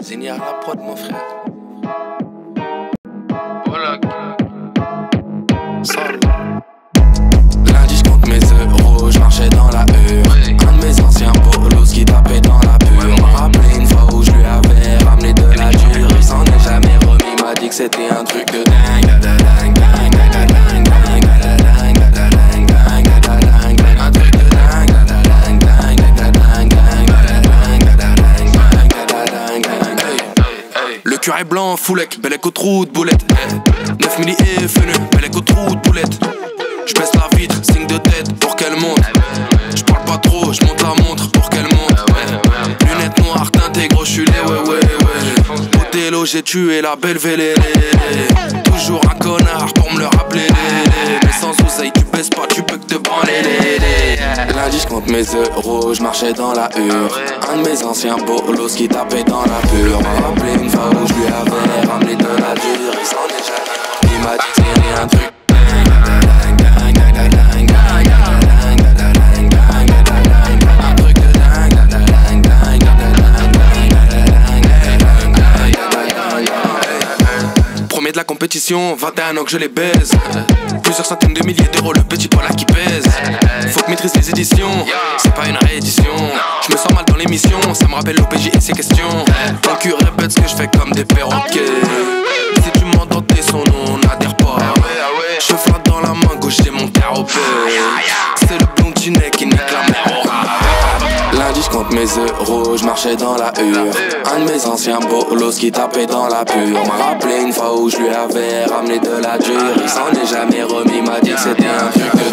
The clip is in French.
Zénia la prod, mon frère. Voilà. Sol. Lundi, je compte mes euros, je marchais dans la hure. Un de mes anciens polos qui tapait dans la pure. M'a rappelé une fois où je lui avais ramené de la dure. Il s'en est jamais remis, m'a dit que c'était un truc de dingue. Est blanc, foulec, bellec au trou de boulette. 9 milli et fenu, bellec au trou de boulette. Je baisse la vitre, signe de tête pour qu'elle monte. Je parle pas trop, je monte la montre pour qu'elle monte. Lunettes noires, teintées, gros, je suis les ouais ouais ouais. Othello, j'ai tué la belle vélé. Toujours un connard pour me le rappeler. Compte mes euros, je marchais dans la hure. Un de mes anciens bolos qui tapait dans la pure. M'a rappelé une fois où je lui avais ramené de la dure. Il s'en est jamais. Il m'a dit c'était un truc. De la compétition, 21 ans que je les baise. Plusieurs centaines de milliers d'euros, le petit là qui c'est pas une réédition. Je me sens mal dans l'émission, ça me rappelle l'OPJ et ses questions. Ton cul répète ce que je fais comme des perroquets. Si tu m'entends tes son nom, n'adhère pas. Je flotte dans la main gauche, j'ai mon caropé. C'est le blondinet qui nique la mer. Lundi, je compte mes euros, je marchais dans la hure. Un de mes anciens bolos qui tapait dans la pure. M'a rappelé une fois où je lui avais ramené de la dure. Il s'en est jamais remis, m'a dit que c'était un truc de